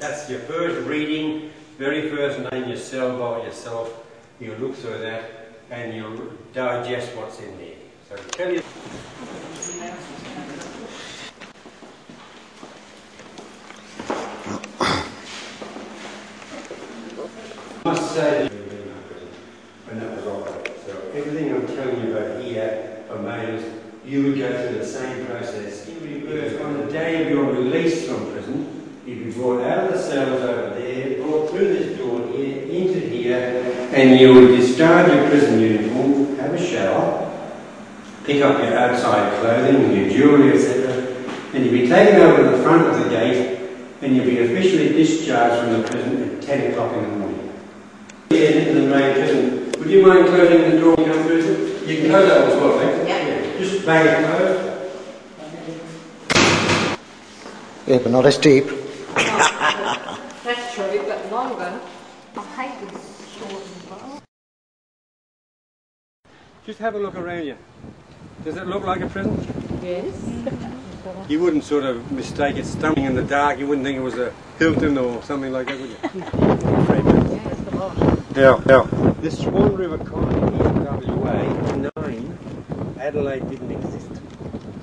That's your first reading, very first name yourself by yourself. You look through that and you digest what's in there. So tell you. I must say that when that was operated. So everything I'm telling you about here for males, you would go through the same process. You would be birthed on the day of your release from prison. You'd be brought out of the cells over there, brought through this door here, into here, and you would discharge your prison uniform, have a shower, pick up your outside clothing, your jewellery, etc., and you'd be taken over to the front of the gate, and you'd be officially discharged from the prison at 10 o'clock in the morning. Here into the main prison. Would you mind closing the door when you come through? sir? You can close that one as well, thanks. Yeah. Just bang it closed. Yeah, but not as deep. That's true, but longer. I hate this short as well. Just have a look around you. Does it look like a prison? Yes. You wouldn't sort of mistake it stumbling in the dark. You wouldn't think it was a Hilton or something like that, would you? Yeah, yeah. this Swan River colony here in WA, nine, Adelaide didn't exist.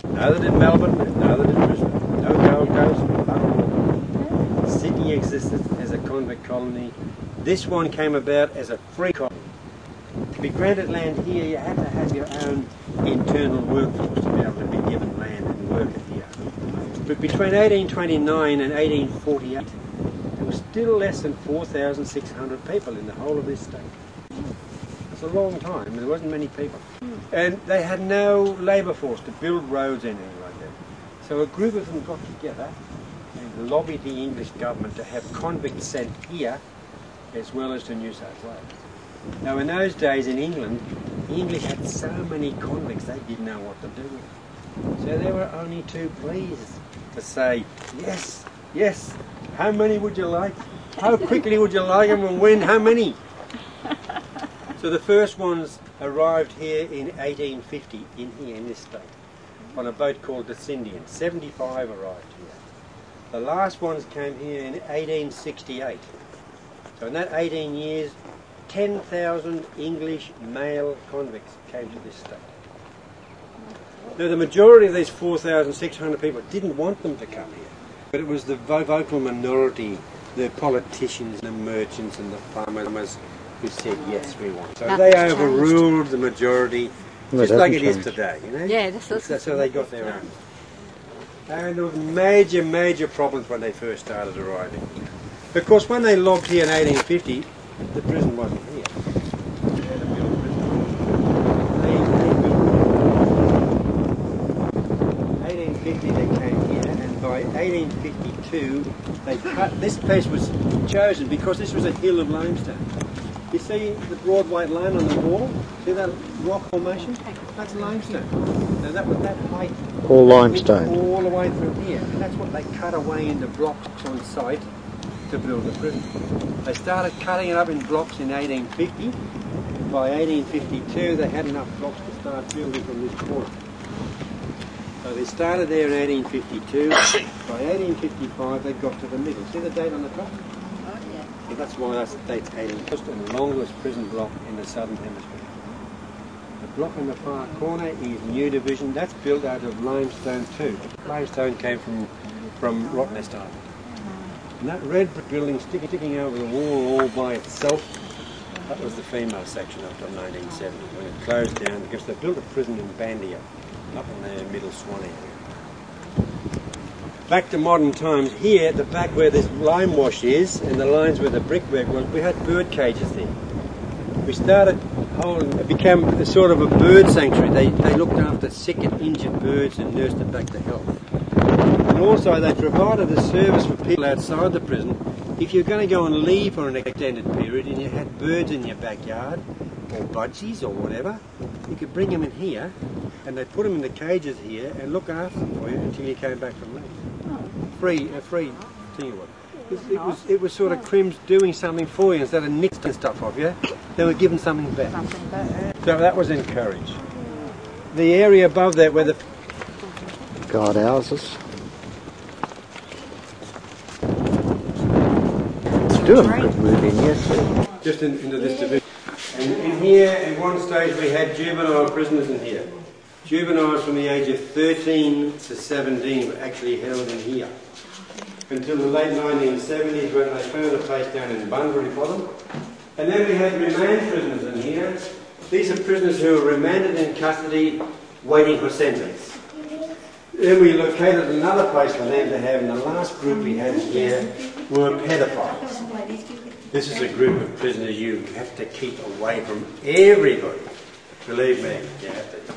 Neither did Melbourne, neither did Brisbane. Gold Coast, nothing. Sydney existed as a convict colony. This one came about as a free colony. To be granted land here, you had to have your own internal workforce to be able to be given land and work it here. But between 1829 and 1848, there were still less than 4,600 people in the whole of this state. It's a long time, there wasn't many people. And they had no labour force to build roads or anything. So a group of them got together and lobbied the English government to have convicts sent here as well as to New South Wales. Now, in those days in England, the English had so many convicts they didn't know what to do with. So they were only too pleased to say, yes, yes, how many would you like? How quickly would you like them and when? How many? So the first ones arrived here in 1850 in here in this state on a boat called the Scindian. 75 arrived here. The last ones came here in 1868. So in that 18 years, 10,000 English male convicts came to this state. Now, the majority of these 4,600 people didn't want them to come here, but it was the vo- vocal minority, the politicians, the merchants, and the farmers who said, yes, we want. So Nothing's they changed. overruled the majority, just like it hasn't is today, you know? Yeah, that's, that's, That's how they got their own. And there was major, major problems when they first started arriving. Of course, when they logged here in 1850, the prison wasn't here. They had to build a prison. They, they built 1850 they came here, and by 1852 they cut. This place was chosen because this was a hill of limestone. You see the broad white line on the wall? See that rock formation? That's limestone. Now that was that height All limestone. all the way through here. And that's what they cut away into blocks on site to build the prison. They started cutting it up in blocks in 1850. By 1852, they had enough blocks to start building from this corner. So they started there in 1852. By 1855, they got to the middle. See the date on the top? That's why that's date's 18. First and longest prison block in the southern hemisphere. The block in the far corner is New Division. That's built out of limestone too. Limestone came from from Rottnest Island. And that red brick building sticking, sticking over the wall all by itself, that was the female section after 1970 when it closed down because they built a prison in Bandyup, up in the middle Swan area. Back to modern times, here the back where this lime wash is and the lines where the brickwork was, we had bird cages there. We started holding, it became a sort of a bird sanctuary. They, they looked after sick and injured birds and nursed them back to health. And also they provided a service for people outside the prison. If you're going to go on leave for an extended period and you had birds in your backyard, or budgies or whatever, you could bring them in here and they'd put them in the cages here and look after them for you until you came back from. Free, a free thing it was. It, it was it was sort of Crims doing something for you instead of nicking stuff off you. They were giving something back. Something better. So that was encouraged. The area above that where the Guard houses. do them could move in, yes. just in, into this division. And in here, at one stage, we had juvenile prisoners in here. Juveniles from the age of 13 to 17 were actually held in here. Until the late 1970s when they found a place down in Bunbury for them. And then we had remand prisoners in here. These are prisoners who are remanded in custody waiting for sentence. Then we located another place for them to have, and the last group we had here were pedophiles. This is a group of prisoners you have to keep away from everybody. Believe me, you have to.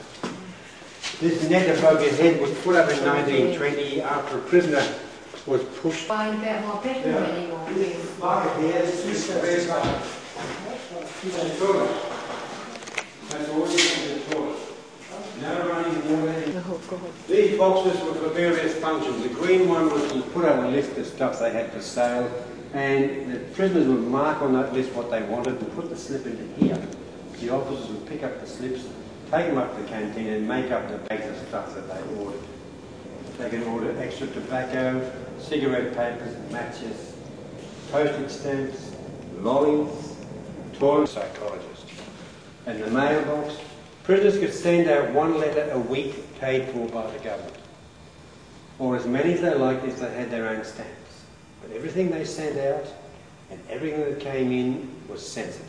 This net above your head was put up in 1920 after a prisoner was pushed. Find out my bedroom anymore. Like here, this is the best one. This is the toilet. That's all this is the toilet. No running water. These boxes were for various functions. The green one was to put on a list of stuff they had for sale, and the prisoners would mark on that list what they wanted and put the slip into here. The officers would pick up the slips, take them up to the canteen, and make up the bags of stuff that they ordered. They could order extra tobacco, cigarette papers, matches, postage stamps, lollies, toilet psychologist. And the mailbox, prisoners could send out one letter a week paid for by the government. Or as many as they liked if they had their own stamps. But everything they sent out and everything that came in was sensitive.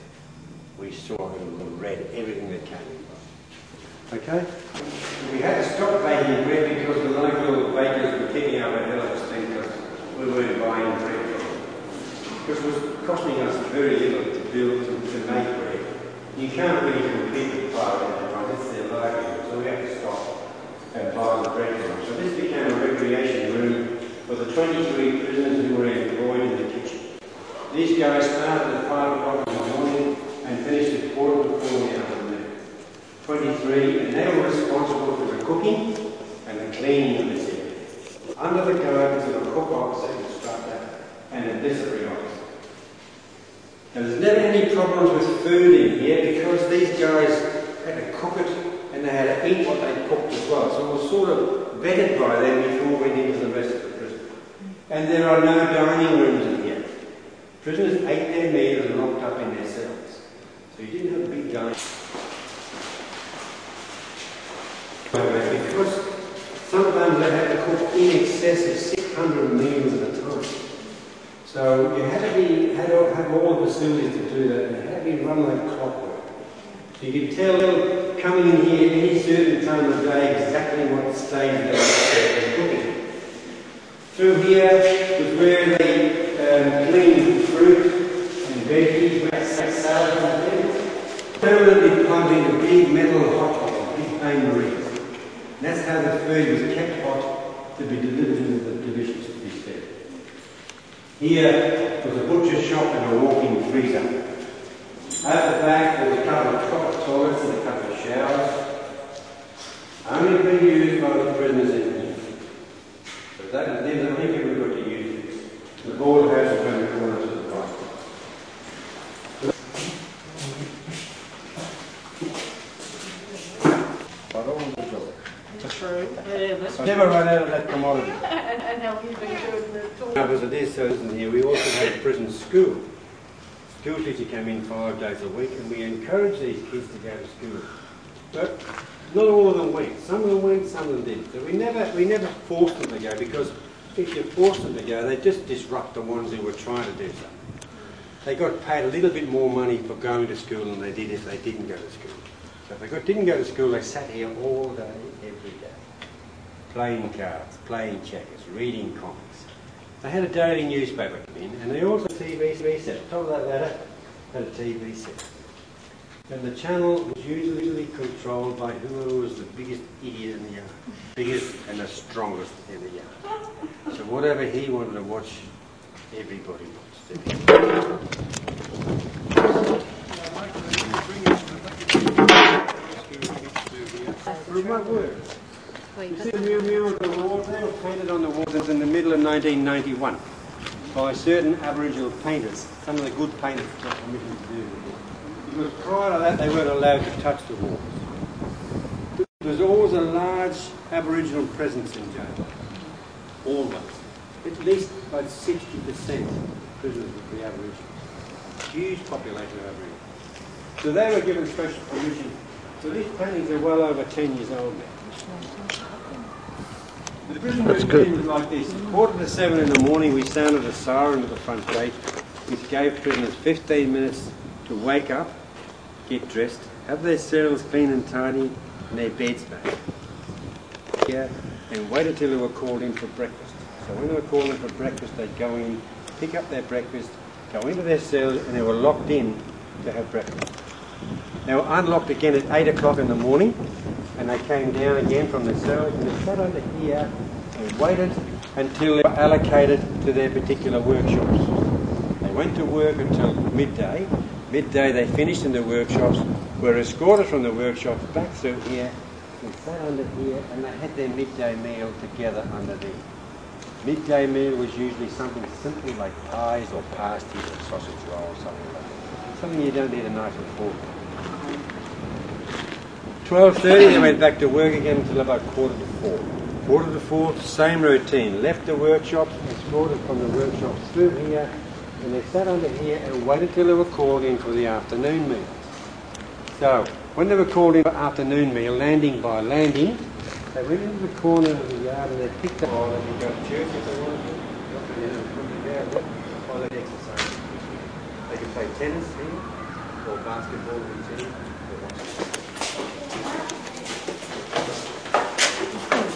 We saw and read everything that came in. Okay? We had to stop baking bread because the local bakers were kicking a stink because we weren't buying bread. Because it was costing us very little to build, to, to make bread. You can't really compete with private enterprise, it's their livelihood, so we had to stop and buy the bread from them. So this became a recreation room for the 23 prisoners who were employed in the kitchen. These guys started at 5 o'clock in the morning and finished at quarter to 4 in the. 23, and they were responsible for the cooking and the cleaning of this area. Under the guidance of a cook officer instructor and a disciplinary officer. Now, there's never any problems with food in here because these guys had to cook it and they had to eat what they cooked as well. So it was sort of vetted by them before we went into the rest of the prison. And there are no dining rooms in here. Prisoners ate their meals locked up in their cells. So you didn't have a big dining because they had to cook in excess of 600 meals at a time. So you had to be, had to have all the facilities to do that, and it had to be run like clockwork. So you could tell coming in here any certain time of day exactly what stage they were cooking. Through here was where they um, cleaned fruit and veggies, salad and things. Permanently plugged a big metal hot pots, big bain. That's how the food was kept hot to be delivered to the divisions to be fed. Here was a butcher's shop and a walk-in freezer. At the back there was a couple of toilets and a couple of showers. Only being used by the prisoners in here. But that was then only people got to use it. The board house was around the corner to the right. But all the door. True, it is. Never run out of that commodity. And, and how you've been doing the talk. As it is, so isn't here, we also had a prison school. School teacher came in five days a week, and we encouraged these kids to go to school. But not all of them went. Some of them went, some of them didn't. So we never, we never forced them to go because if you force them to go, they just disrupt the ones who were trying to do something. They got paid a little bit more money for going to school than they did if they didn't go to school. So if they got, didn't go to school, they sat here all day, every day, playing cards, playing checkers, reading comics. They had a daily newspaper come in, and they also had a TV set. Top of that ladder had a TV set. And the channel was usually controlled by whoever was the biggest idiot in the yard, biggest and the strongest in the yard. So whatever he wanted to watch, everybody watched it. Remote work. You see the Mew Mew the wall there, painted on the walls in the middle of 1991 by certain Aboriginal painters, some of the good painters got permission to do. Because prior to that they weren't allowed to touch the walls. There was always a large Aboriginal presence in jail. Always. At least about 60%. prisoners would be Aboriginals. Huge population of Aboriginals. So they were given special permission. So these paintings are well over 10 years old now. The prison That's good. was like this. Quarter to seven in the morning, we sounded a siren at the front gate, which gave prisoners 15 minutes to wake up, get dressed, have their cells clean and tidy, and their beds made. Yeah, and wait until they were called in for breakfast. So when they were called in for breakfast, they'd go in, pick up their breakfast, go into their cells, and they were locked in to have breakfast. They were unlocked again at 8 o'clock in the morning, they came down again from the cells, and they sat under here and waited until they were allocated to their particular workshops. They went to work until midday. Midday they finished in the workshops, were escorted from the workshops back through here, and sat under here, and they had their midday meal together under there. Midday meal was usually something simple like pies or pasties or sausage rolls, something like that. Something you don't need a knife and fork. 12.30 they went back to work again until about quarter to four. Quarter to four, same routine. Left the workshops, escorted from the workshops through here, and they sat under here and waited till they were called in for the afternoon meal. So, when they were called in for afternoon meal, landing by landing, they went into the corner of the yard and they picked up all they could go to if they wanted to. And exercise. They could play tennis here, or basketball tennis. or.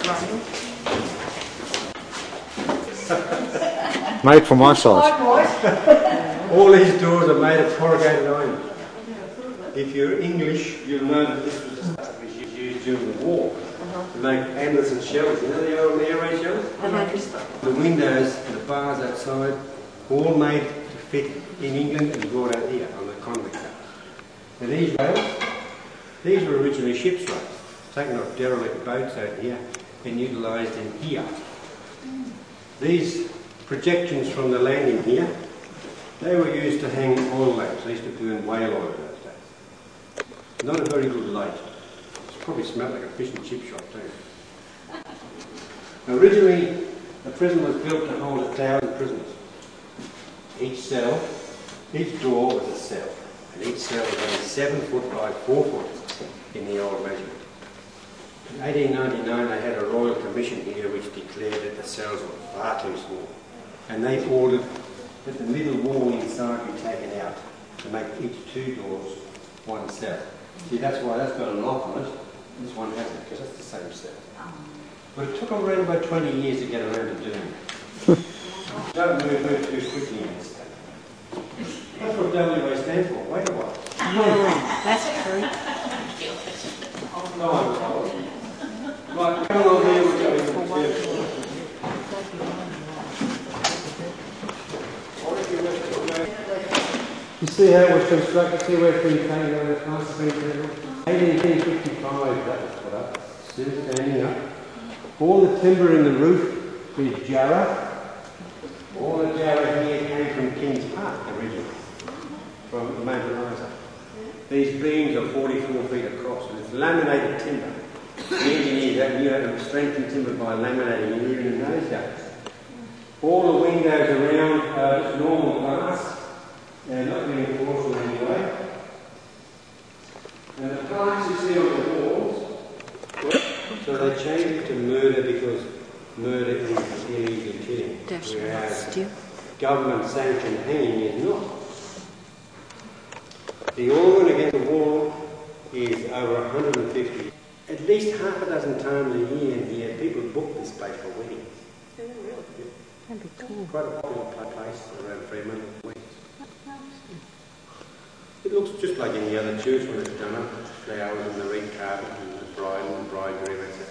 Made for my size. All these doors are made of corrugated iron. If you're English, you'll know that this was the stuff which was used during the war to make Anderson shells. You know the old air raid shells? The windows and the bars outside, all made to fit in England and brought out here on the convict camp. Now these rails, these were originally ship's rails, taken off derelict boats out here and utilised in here. These projections from the landing here, they were used to hang oil lamps. They used to burn whale oil in those days. Not a very good light. It probably smelled like a fish and chip shop too. Originally, the prison was built to hold a thousand prisoners. Each cell, each door was a cell, and each cell was only seven foot by four foot in the old measurement. In 1899, they had a royal commission here which declared that the cells were far too small, and they ordered that the middle wall inside be taken out to make each two doors one cell. See, that's why that's got a lock on it. This one hasn't, because that's the same cell. But it took them around about 20 years to get around to doing it. Don't move, move too quickly in this thing. That's what WA stands for. Wait a while. That's true. No one told. You see how it was constructed, see where it's been taken over the past, it's been taken over? 1855, that was put up, still standing up. All the timber in the roof is jarrah. All the jarrah here came from Kings Park originally, from the Mount Eliza. These beams are 44 feet across, and it's laminated timber. The engineers that knew how to strengthen timber by laminating it even in those days. All the windows around are just normal glass. They're not reinforced in any way. And the planks you see on the walls, so they changed it to murder because murder is illegal killing. Whereas government sanctioned hanging is not. The organ against the wall is over 150. At least half a dozen times a year in here, people book this place for weddings. That'd be cool. Quite a popular place around Fremantle. Weddings. It looks just like any other church when it's done up. Flowers and the red carpet and the bride and the bridegroom, etc.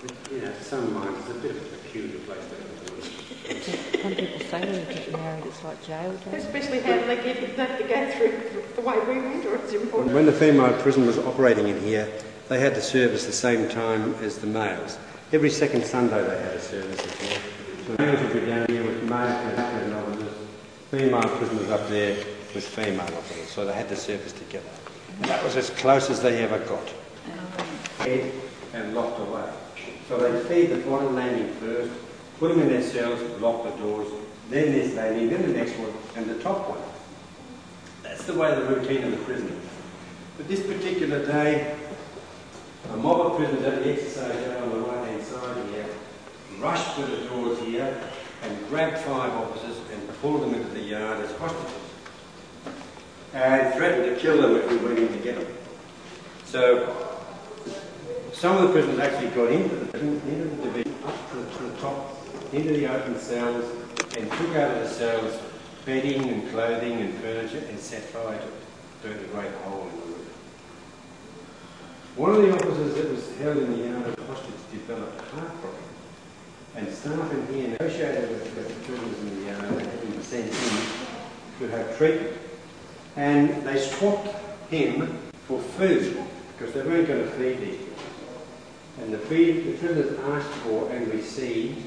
But, you know, some minds, it's a bit of a peculiar place. to Some people say when you get married, it's like jail. Especially how they get that to go through the way we went, or it's important. When the female prison was operating in here, they had to service the same time as the males. Every second Sunday they had a service in here. So males would be down here with male prison officers, female prisoners up there with female officers. So they had to service together. And that was as close as they ever got. Fed and locked away. So they'd feed the bottom landing first, put them in their cells, lock the doors, then this lady, then the next one, and the top one. That's the way the routine of the prison is. But this particular day, a mob of prisoners at the exercise yard on the right hand side here rushed to the doors here and grabbed five officers and pulled them into the yard as hostages and threatened to kill them if we went in to get them. So some of the prisoners actually got into the, into the division, up to the, to the top, into the open cells, and took out of the cells bedding and clothing and furniture and set fire to it, burnt a great hole in the roof. One of the officers that was held in the yard of hostage developed heart problem, and staff in here negotiated with the prisoners in the yard and had him sent in to have treatment. And they swapped him for food because they weren't going to feed these people. And the, feed, the prisoners asked for and received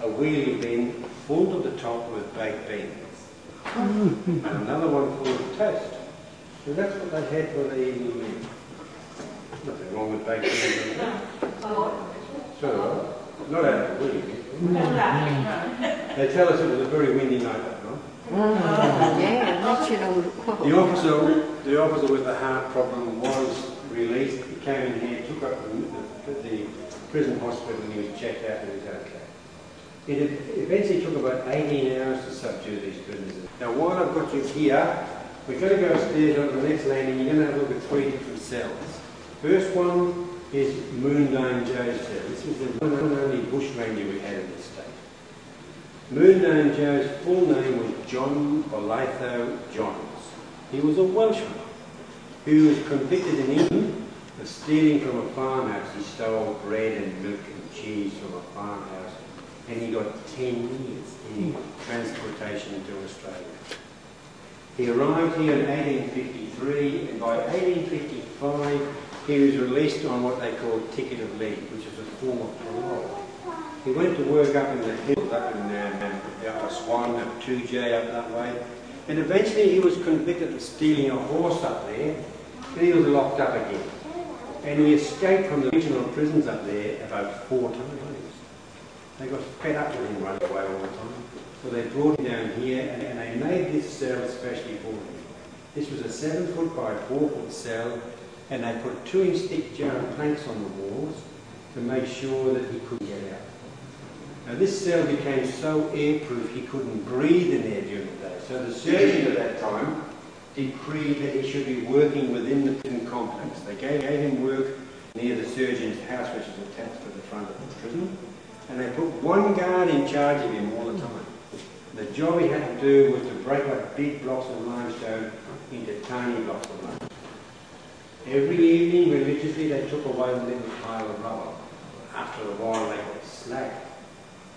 a wheelie bin full to the top with baked beans and another one full of toast. So that's what they had for the evening meal. Nothing wrong with baked beans. So, not out of the wheelie bin. They tell us it was a very windy night that night. Oh, yeah, natural. The officer, the officer with the heart problem was released. He came in here, took up the, the, the prison hospital, and he was checked out, and he was okay. It eventually took about 18 hours to subdue these prisoners. Now, while I've got you here, we're going to go upstairs on the next landing. You're going to have a look at three different cells. First one is Moondyne Joe's cell. This was the one and only bushranger we had in the state. Moondyne Joe's full name was John Bolitho Johns. He was a Welshman who was convicted in England for stealing from a farmhouse. He stole bread and milk and cheese from a farmhouse and he got 10 years in transportation to Australia. He arrived here in 1853 and by 1855 he was released on what they called ticket of leave, which is a form of parole. He went to work up in the hills, up in um, the upper Swan, up Toodyay up that way, and eventually he was convicted of stealing a horse up there, and he was locked up again. And he escaped from the regional prisons up there about four times. They got fed up with him running away all the time. So they brought him down here and, and they made this cell especially for him. This was a seven foot by four foot cell and they put two inch thick jar planks on the walls to make sure that he couldn't get out. Now this cell became so airproof he couldn't breathe in there during the day. So the surgeon at that time decreed that he should be working within the prison complex. They gave, gave him work near the surgeon's house which is attached to the front of the prison and they put one guard in charge of him all the time. The job he had to do was to break up big blocks of limestone into tiny blocks of limestone. Every evening, religiously, they took away the little pile of rubble. After a while, they got slack,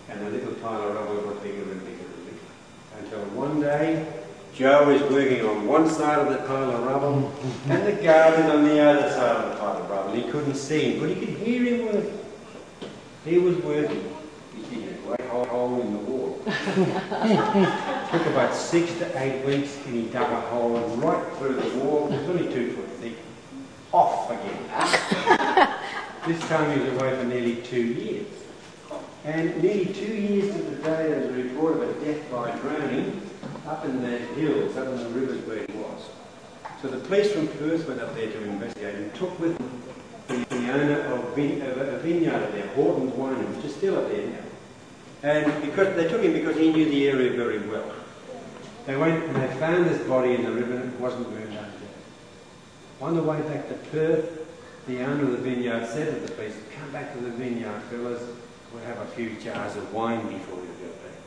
and the little pile of rubble got bigger and bigger and bigger. Until one day, Joe is working on one side of the pile of rubble, and the guard is on the other side of the pile of rubble. He couldn't see him, but he could hear him working. He was working. He did a great hole in the wall. Took about six to eight weeks and he dug a hole right through the wall. It was only two foot. Off again. this time he was away for nearly two years. And nearly two years to the day there was a report of a death by drowning up in the hills, up in the rivers where he was. So the police from Perth went up there to investigate and took with them the owner of, a vineyard up there, Houghton's Winery, which is still up there now. And because they took him because he knew the area very well. They went and they found this body in the river and it wasn't burned yet. On the way back to Perth, the owner of the vineyard said to the police, come back to the vineyard, fellas, we'll have a few jars of wine before you go back.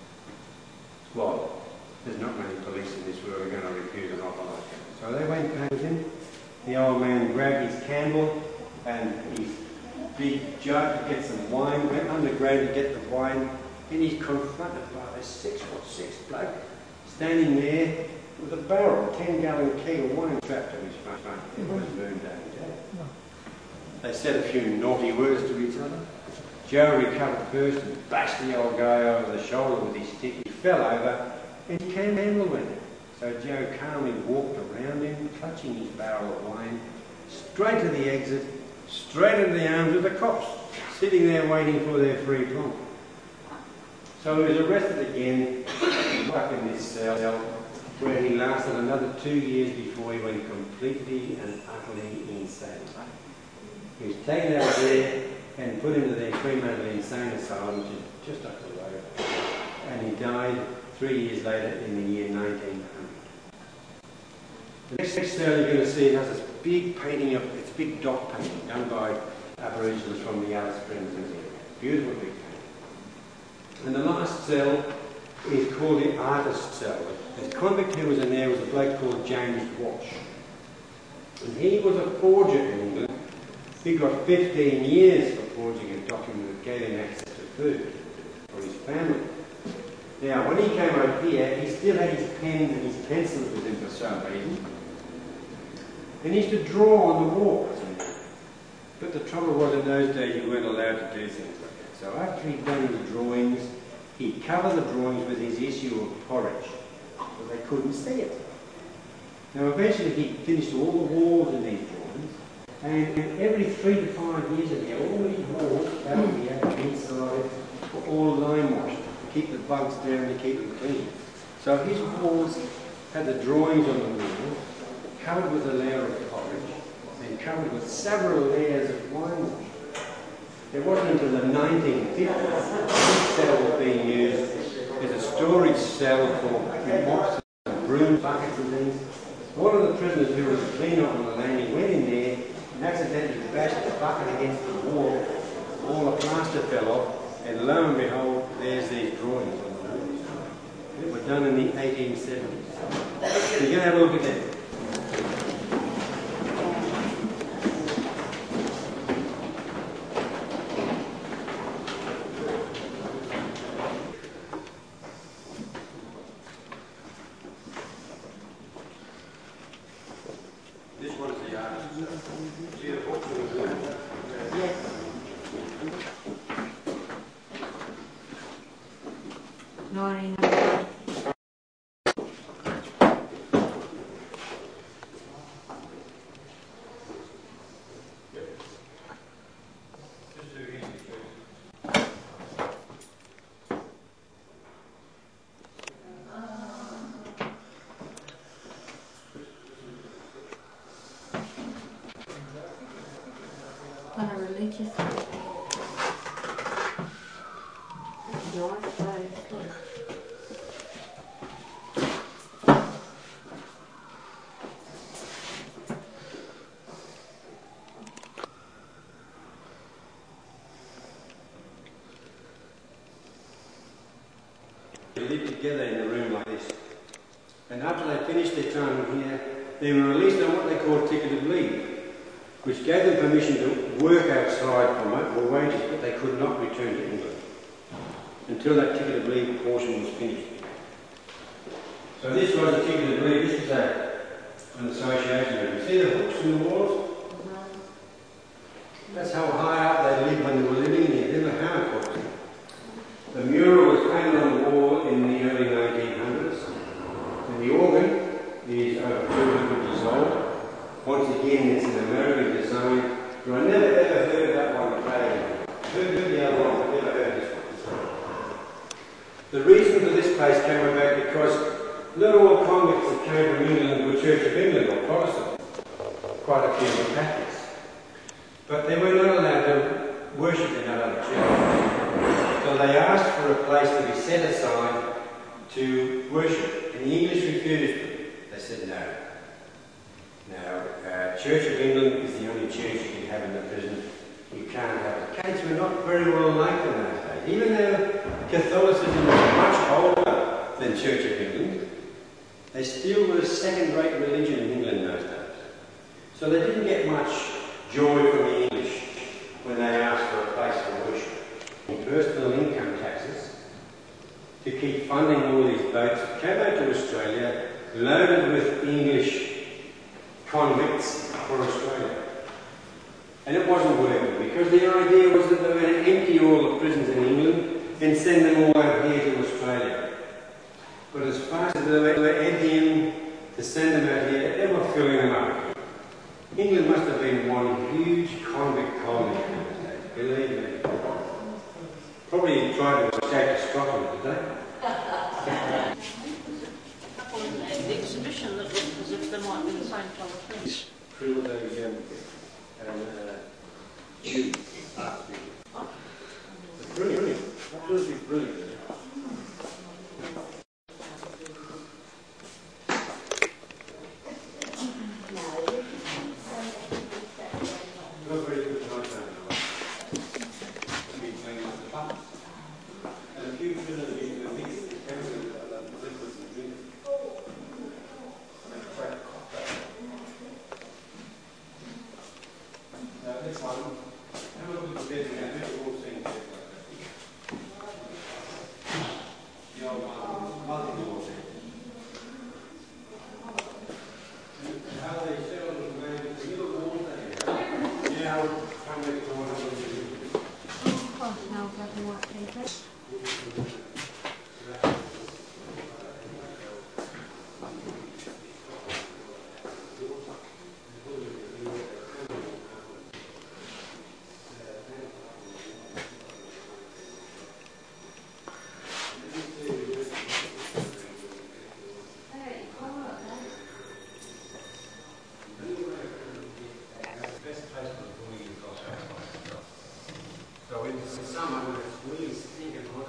Well, there's not many police in this world who are going to refuse an offer like that. So they went back with him. The old man grabbed his candle and his big jug to get some wine, went underground to get the wine, and he's confronted by a six foot six bloke standing there with a barrel, a 10 gallon keg of wine trapped to his front. It was burned down head. They said a few naughty words to each other. Joe recovered first and bashed the old guy over the shoulder with his stick. He fell over and his candle went out. So Joe calmly walked around him, clutching his barrel of wine, straight to the exit, straight into the arms of the cops, sitting there waiting for their free plonk. So he was arrested again, back in this cell, where he lasted another two years before he went completely and utterly insane. He was taken out of there and put into the Fremantle Insane Asylum, which is just up the road. And he died three years later in the year 1900. The next cell you're going to see has this big painting of, it's a big dot painting done by Aboriginals from the Alice Springs Museum. Beautiful big painting. And the last cell is called the artist cell. The convict who was in there was a bloke called James Walsh. And he was a forger in England. He got 15 years for forging a document that gave him access to food for his family. Now, when he came over here, he still had his pens and his pencils with him for some reason. And he used to draw on the walls. But the trouble was in those days you weren't allowed to do things like that. So after he'd done his drawings, he'd cover the drawings with his issue of porridge they couldn't see it. Now eventually he finished all the walls in these drawings and every three to five years again, all these walls out here inside were all lime washed to keep the bugs down and keep them clean. So his walls had the drawings on the wall, covered with a layer of porridge, and covered with several layers of wine wash. It wasn't until the 1950s this cell was being used as a storage cell for mops and buckets and things. One of the prisoners who was a cleaner on the landing went in there and accidentally bashed the bucket against the wall. All the plaster fell off, and lo and behold, there's these drawings on the wall. They were done in the 1870s. So you're going to have a look at them. This one is the artist. See the book? Nineteen religious. They lived together in a room like this. And after they finished their time here, they were released on what they called ticket of leave, which gave them permission to work outside mo- for wages, but they could not return to England until that ticket of leave portion was finished. So this was a ticket of leave. This was a, an association. You see the hooks in the walls? That's how high up they lived when they were living here. They were hard hooks. The mural was painted on the wall in the early 1900s. And the organ is over 200 years old. Once again, it's an American design, but I never ever heard that one played. Heard, heard the other one, but never heard this one. The reason for this place came about because not all convicts that came from England were Church of England or Protestant. Quite a few were Catholics. But they were not allowed to worship in that other church. So they asked for a place to be set aside to worship, and the English refused them. They said no. Now, uh, Church of England is the only church you can have in the prison. You can't have it. Catholics were not very well liked in those days. Even though Catholicism was much older than Church of England, they still were a second-rate religion in England in those days. So they didn't get much joy from the English when they asked for a place for worship. Personal income taxes to keep funding all these boats that came out to Australia loaded with English convicts for Australia. And it wasn't working because the idea was that they were going to empty all the prisons in England and send them all over here to Australia. But as fast as they were emptying to send them out here, they were filling them up. England must have been one huge convict colony believe me. Probably tried to escape Scotland, did they? Couple in there, the exhibition that looked as if they might be the same type of thing. Through the um, and uh, you asked me. Brilliant, brilliant, absolutely brilliant. Not very good night now. Be playing with the pump. And a few children have been doing these cameras, uh, liquids and drinks. And crack copper. Now, this one, have a look at the bed now, we've all seen beds like that. The old one, multi-door bed. And How they settle the man, the little walls there, you know, come next door and have a look at it. best place for the boy you've got outside. So in summer, when it's really stinking hot.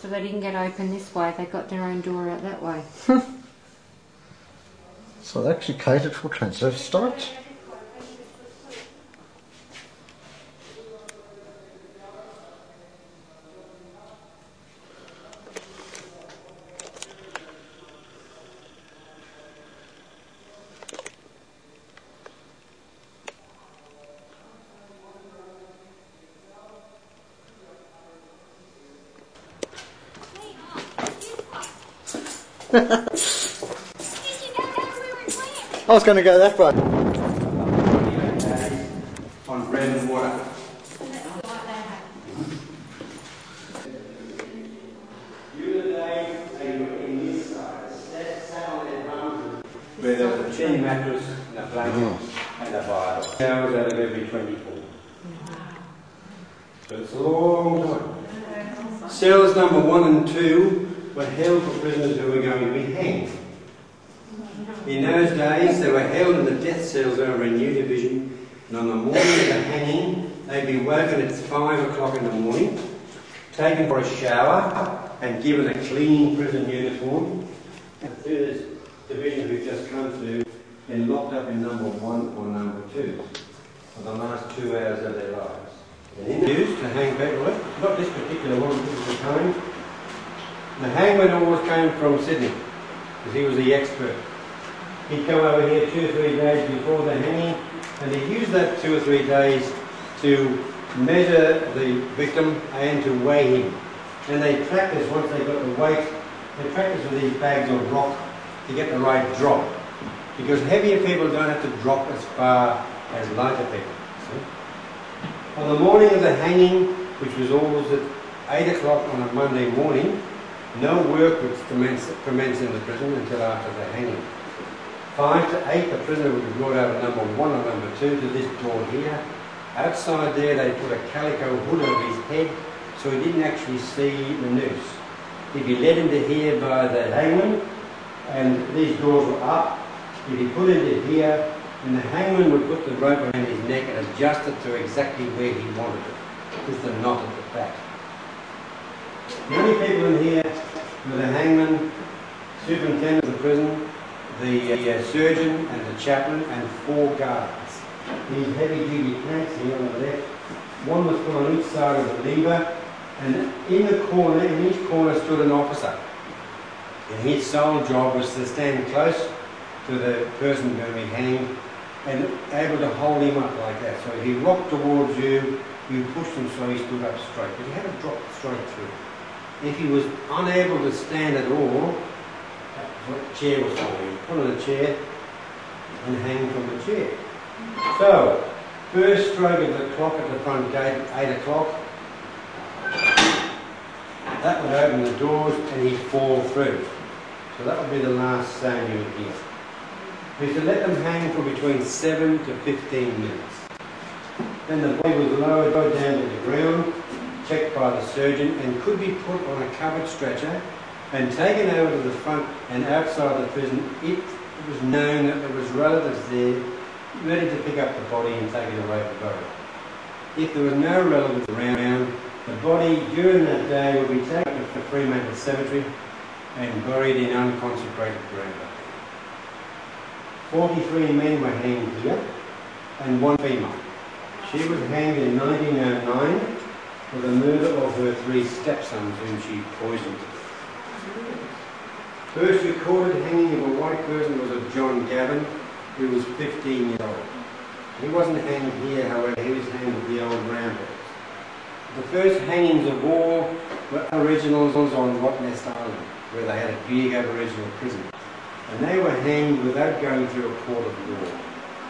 So they didn't get open this way, they got their own door out that way. So they actually catered for transvestites. I was going to go that way. On bread and water. Where there was a chin mattress hmm. and a blanket and a. Hours out of every 24. So it's a long time. Cells number one and two were held for prisoners who were going to be hanged. In those days, they were held in the death cells over in New Division, and on the morning of the hanging, they'd be woken at five o'clock in the morning, taken for a shower, and given a clean prison uniform. Through this division we've just come through, then locked up in number one or number two for the last two hours of their lives. And in used to hang people, not this particular one, this is the time. The hangman always came from Sydney, because he was the expert. He'd come over here two or three days before the hanging, and he'd use that two or three days to measure the victim and to weigh him. And they practice, once they've got the weight, they practice with these bags of rock to get the right drop. Because heavier people don't have to drop as far as lighter people. see? On the morning of the hanging, which was always at 8 o'clock on a Monday morning, no work would commence, commence in the prison until after the hanging. Five to eight, the prisoner would be brought over number one or number two to this door here. Outside there, they put a calico hood over his head so he didn't actually see the noose. He'd be led into here by the hangman, and these doors were up. He'd be put into here, And the hangman would put the rope around his neck and adjust it to exactly where he wanted it, with the knot at the back. Only people in here were the hangman, superintendent of the prison, the uh, surgeon and the chaplain, and four guards. These heavy-duty tanks here on the left, one was put on each side of the lever, and in the corner, in each corner stood an officer. And his sole job was to stand close to the person going to be hanged and able to hold him up like that. So if he rocked towards you, you pushed him so he stood up straight. But he had to drop straight through. If he was unable to stand at all, the chair was holding him. Put on a chair and hang from the chair. So, first stroke of the clock at the front gate, 8 o'clock, that would open the doors and he'd fall through. So that would be the last sound you would hear. We to let them hang for between 7 to 15 minutes. Then the body was lowered down to the ground, checked by the surgeon, and could be put on a covered stretcher and taken out of the front and outside the prison. It was known that there was relatives there ready to pick up the body and take it away for burial. If there was no relatives around, the body during that day would be taken to the Fremantle Cemetery and buried in unconsecrated ground. 43 men were hanged here and one female. She was hanged in 1909 for the murder of her three stepsons whom she poisoned. First recorded hanging of a white person was of John Gavin, who was 15 years old. He wasn't hanged here, however, he was hanged at the old ramparts. The first hangings of all were Aboriginals on Rottnest Island, where they had a big Aboriginal prison. And they were hanged without going through a court of law.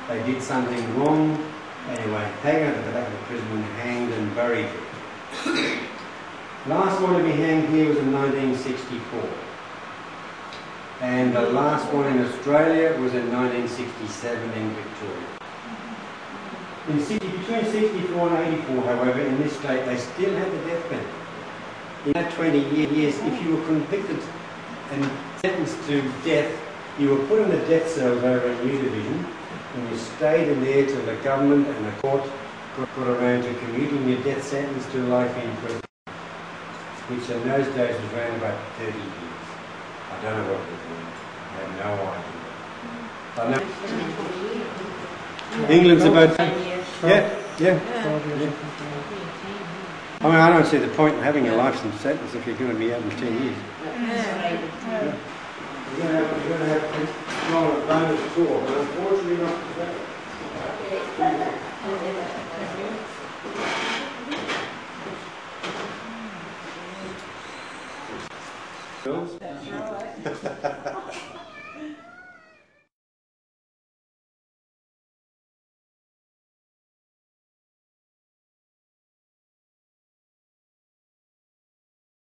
They did something wrong, anyway, taken out of the back of the prison and hanged and buried. last one to be hanged here was in 1964. And the last one in Australia was in 1967 in Victoria. In 60, between 64 and 84, however, in this state, they still had the death penalty. In that 20 years, if you were convicted and sentenced to death, you were put in the death cells over in New Division, and you stayed in there till the government and the court got, around to commuting your death sentence to life in prison, which in those days was around about 30 years. I don't know what it was. I have no idea. I know England's about yeah, yeah. I mean, I don't see the point in having a life sentence if you're going to be out in 10 years. You're going to have, you're going to have control of bonus tour, but unfortunately not today. Girls?